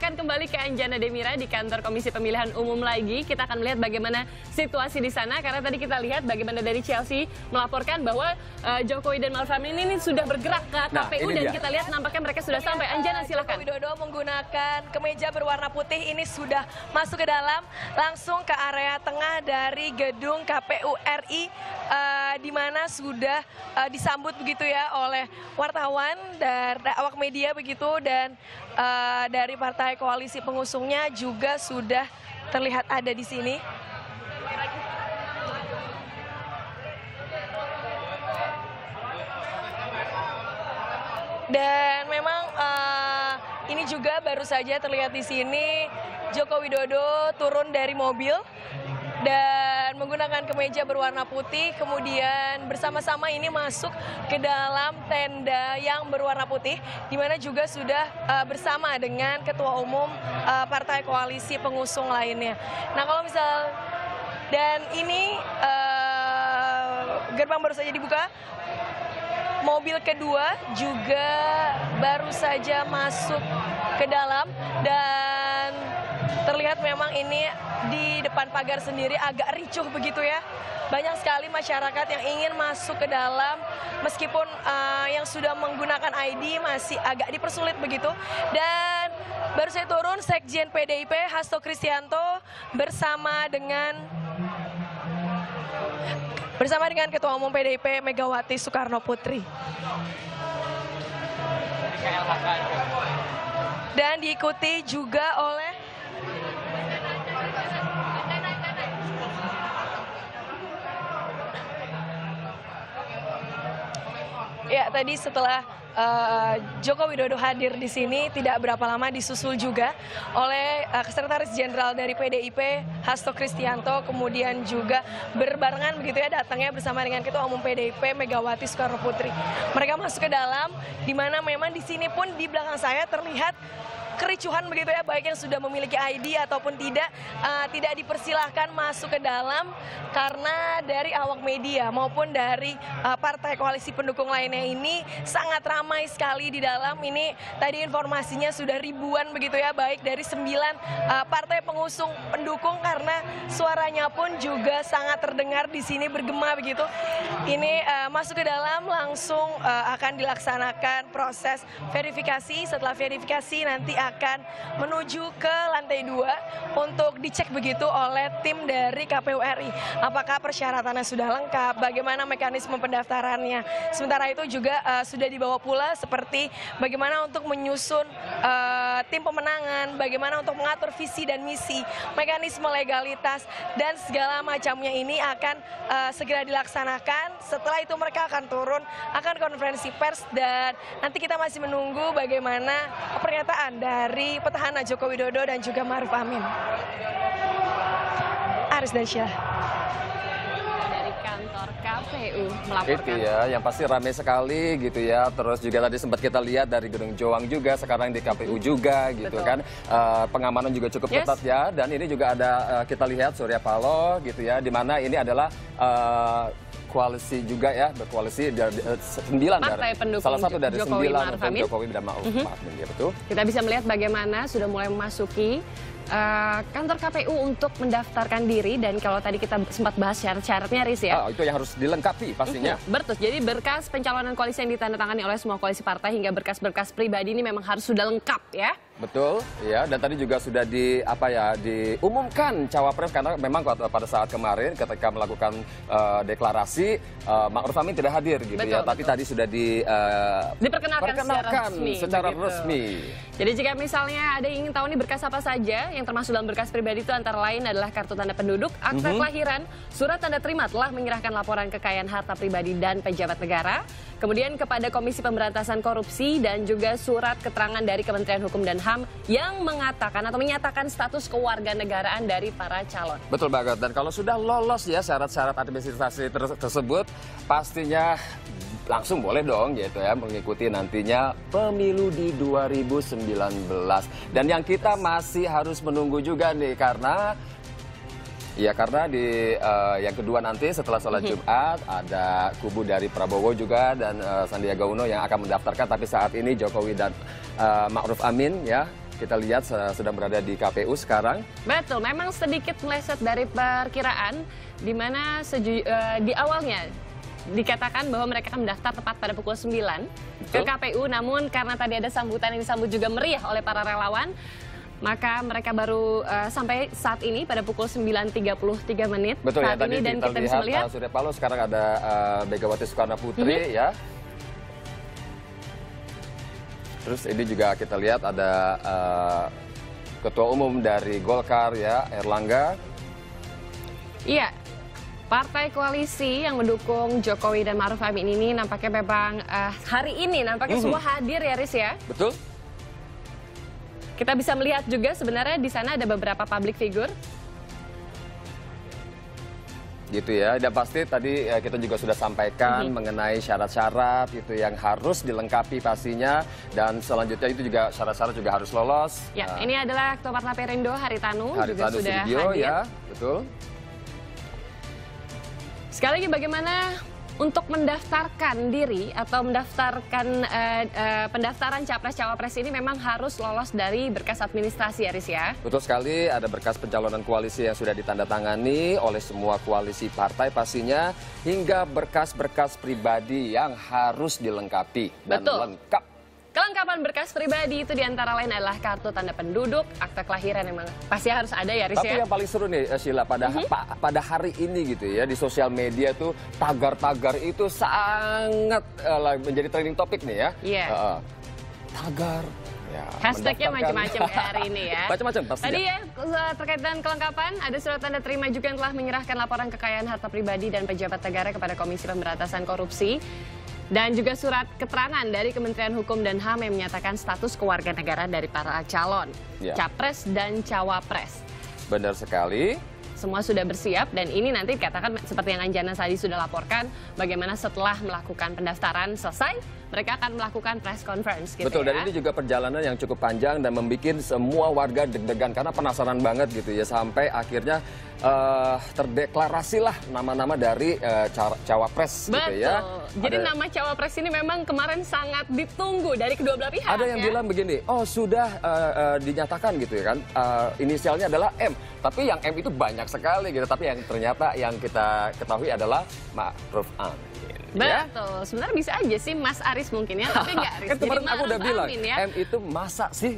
akan kembali ke Anjana Demira di kantor Komisi Pemilihan Umum lagi. Kita akan melihat bagaimana situasi di sana karena tadi kita lihat bagaimana dari Chelsea melaporkan bahwa uh, Jokowi dan Maruf Amin ini sudah bergerak ke Nah, KPU ini dan dia. kita lihat nampaknya mereka sudah sampai. Anjana Joko silakan. Widodo menggunakan kemeja berwarna putih ini sudah masuk ke dalam langsung ke area tengah dari gedung KPU RI eh, di mana sudah eh, disambut begitu ya oleh wartawan dan awak media begitu dan eh, dari partai koalisi pengusungnya juga sudah terlihat ada di sini. Dan memang eh, ini juga baru saja terlihat di sini Joko Widodo turun dari mobil dan menggunakan kemeja berwarna putih kemudian bersama-sama ini masuk ke dalam tenda yang berwarna putih di mana juga sudah eh, bersama dengan ketua umum eh, partai koalisi pengusung lainnya. Nah, kalau misal dan ini eh, gerbang baru saja dibuka mobil kedua juga baru saja masuk ke dalam dan terlihat memang ini di depan pagar sendiri agak ricuh begitu ya. Banyak sekali masyarakat yang ingin masuk ke dalam meskipun uh, yang sudah menggunakan ID masih agak dipersulit begitu. Dan baru saya turun Sekjen PDIP Hasto Kristianto bersama dengan bersama dengan Ketua Umum PDIP Megawati Soekarno Putri. Dan diikuti juga oleh Ya, tadi setelah eh, Joko Widodo hadir di sini tidak berapa lama disusul juga oleh eh, Sekretaris Jenderal dari PDIP Hasto Kristianto kemudian juga berbarengan begitu ya datangnya bersama dengan Ketua Umum PDIP Megawati Soekarno Putri. Mereka masuk ke dalam di mana memang di sini pun di belakang saya terlihat kericuhan begitu ya baik yang sudah memiliki ID ataupun tidak eh, tidak dipersilahkan masuk ke dalam karena dari awak media maupun dari eh, partai koalisi pendukung lainnya ini sangat ramai sekali di dalam. Ini tadi informasinya sudah ribuan begitu ya baik dari sembilan eh, partai pengusung pendukung karena suaranya pun juga sangat terdengar di sini bergema begitu. Ini eh, masuk ke dalam langsung eh, akan dilaksanakan proses verifikasi. Setelah verifikasi nanti akan menuju ke lantai dua untuk dicek begitu oleh tim dari KPU RI. Apakah persyaratannya sudah lengkap, bagaimana mekanisme pendaftarannya. Sementara itu juga eh, sudah dibawa pula seperti bagaimana untuk menyusun eh, tim pemenangan, bagaimana untuk mengatur visi dan misi, mekanisme legalitas dan segala macamnya ini akan eh, segera dilaksanakan. Setelah itu mereka akan turun, akan konferensi pers dan nanti kita masih menunggu bagaimana pernyataan dari petahana Joko Widodo dan juga Maruf Amin. Aris dan Syah. KPU Itu melaporkan. ya, yang pasti ramai sekali gitu ya. Terus juga tadi sempat kita lihat dari Gedung Joang juga, sekarang di KPU juga gitu Betul. kan. Eh, pengamanan juga cukup Yes. ketat ya. Dan ini juga ada eh, kita lihat Surya Paloh gitu ya, di mana ini adalah eh, koalisi juga ya, berkoalisi dari sembilan Partai dari salah satu dari Jokowi sembilan Ma'ruf. Jokowi dan Ma'ruf Amin ya betul. Kita bisa melihat bagaimana sudah mulai memasuki eh, kantor KPU untuk mendaftarkan diri dan kalau tadi kita sempat bahas syarat-syaratnya Riz ya. Ah, itu yang harus dilengkapi pastinya. Betul, jadi berkas pencalonan koalisi yang ditandatangani oleh semua koalisi partai hingga berkas-berkas pribadi ini memang harus sudah lengkap ya. Betul, ya. Dan tadi juga sudah di apa ya diumumkan cawapres karena memang pada saat kemarin ketika melakukan eh, deklarasi eh, Ma'ruf Amin tidak hadir gitu ya. Betul, Tapi betul. tadi sudah di eh, Diperkenalkan secara resmi, secara begitu. resmi. Jadi jika misalnya ada yang ingin tahu nih berkas apa saja yang termasuk dalam berkas pribadi itu antara lain adalah kartu tanda penduduk, akta kelahiran, surat tanda terima telah menyerahkan laporan kekayaan harta pribadi dan pejabat negara, kemudian kepada Komisi Pemberantasan Korupsi dan juga surat keterangan dari Kementerian Hukum dan HAM yang mengatakan atau menyatakan status kewarganegaraan dari para calon. Betul banget. Dan kalau sudah lolos ya syarat-syarat administrasi ter- tersebut, pastinya langsung boleh dong gitu ya mengikuti nantinya pemilu di 2019. Dan yang kita masih harus menunggu juga nih karena Ya karena di eh, yang kedua nanti setelah sholat Jumat ada kubu dari Prabowo juga dan eh, Sandiaga Uno yang akan mendaftarkan tapi saat ini Jokowi dan eh, Ma'ruf Amin ya kita lihat se- sedang berada di KPU sekarang. Betul, memang sedikit meleset dari perkiraan di mana seju- eh, di awalnya dikatakan bahwa mereka akan mendaftar tepat pada pukul 9 ke Betul. KPU namun karena tadi ada sambutan yang disambut juga meriah oleh para relawan maka mereka baru eh, sampai saat ini pada pukul 9.33 menit Betul saat ya, tadi ini dan kita, kita, bisa lihat melihat uh, Surya Paloh sekarang ada uh, Megawati Soekarno Putri Mhm. ya. Terus ini juga kita lihat ada uh, Ketua Umum dari Golkar ya, Erlangga. Iya, partai koalisi yang mendukung Jokowi dan Maruf Amin ini nampaknya memang eh, hari ini nampaknya Mhm. semua hadir ya Riz ya. Betul? Kita bisa melihat juga sebenarnya di sana ada beberapa public figure. gitu ya. Dan pasti tadi eh, kita juga sudah sampaikan Mhm. mengenai syarat-syarat itu yang harus dilengkapi pastinya dan selanjutnya itu juga syarat-syarat juga harus lolos. Ya, Nah, ini adalah Ketua Partai Perindo Haritanu hari juga sudah Sudibyo hadir. ya, betul. Sekali lagi bagaimana untuk mendaftarkan diri atau mendaftarkan eh, eh, pendaftaran capres cawapres ini memang harus lolos dari berkas administrasi ya Riz ya. Betul sekali, ada berkas pencalonan koalisi yang sudah ditandatangani oleh semua koalisi partai pastinya, hingga berkas-berkas pribadi yang harus dilengkapi dan Betul. lengkap. Kelengkapan berkas pribadi itu di antara lain adalah kartu tanda penduduk, akta kelahiran memang pasti harus ada ya Riz Tapi ya. yang paling seru nih eh, Sheila pada Mhm. pa- pada hari ini gitu ya di sosial media tuh tagar-tagar itu sangat eh, lah menjadi trending topik nih ya. Iya. Heeh. tagar. Ya, Hashtagnya macam-macam ya hari ini ya. Macam-macam pastinya. Tadi ya terkait dengan kelengkapan, ada surat tanda terima juga yang telah menyerahkan laporan kekayaan harta pribadi dan pejabat negara kepada Komisi Pemberantasan Korupsi. Dan juga surat keterangan dari Kementerian Hukum dan HAM yang menyatakan status kewarganegaraan dari para calon, Ya. capres dan cawapres. Benar sekali. Semua sudah bersiap dan ini nanti dikatakan seperti yang Anjana tadi sudah laporkan bagaimana setelah melakukan pendaftaran selesai mereka akan melakukan press conference gitu Betul, ya. dan ini juga perjalanan yang cukup panjang dan membuat semua warga deg-degan karena penasaran banget gitu ya sampai akhirnya eh, terdeklarasilah nama-nama dari ca- cawapres Betul. gitu ya. Jadi Ada- nama cawapres ini memang kemarin sangat ditunggu dari kedua belah pihak. Ada yang ya. bilang begini, oh sudah eh, eh, dinyatakan gitu ya kan, eh, inisialnya adalah M. Tapi yang M itu banyak sekali gitu, tapi yang ternyata yang kita ketahui adalah Ma'ruf Amin. Ya. Betul. Sebenarnya bisa aja sih Mas Aris mungkin ya, tapi enggak Aris. Kan kemarin aku udah bilang, ya. M itu masa sih?